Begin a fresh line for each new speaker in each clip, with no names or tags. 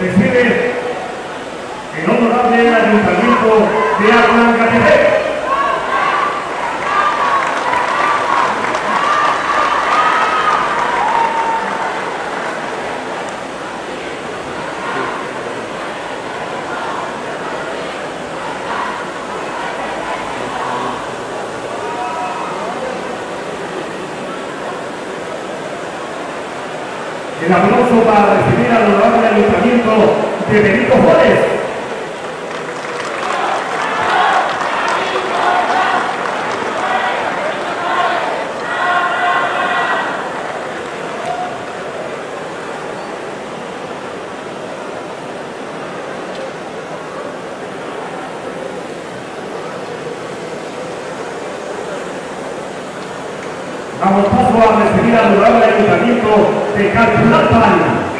recibe el honorable ayuntamiento de Aguancatepec. El aplauso para recibir al honorable Ayuntamiento de Benito Juárez. Damos paso a recibir al honorable Ayuntamiento de Calpulalpan.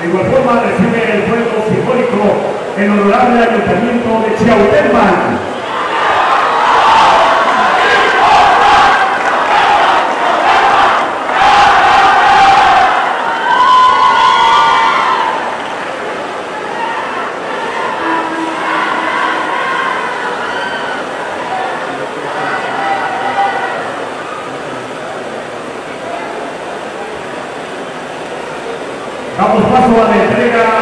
De igual forma recibe el fuego simbólico el honorable Ayuntamiento de Chiautempan. Damos paso a la entrega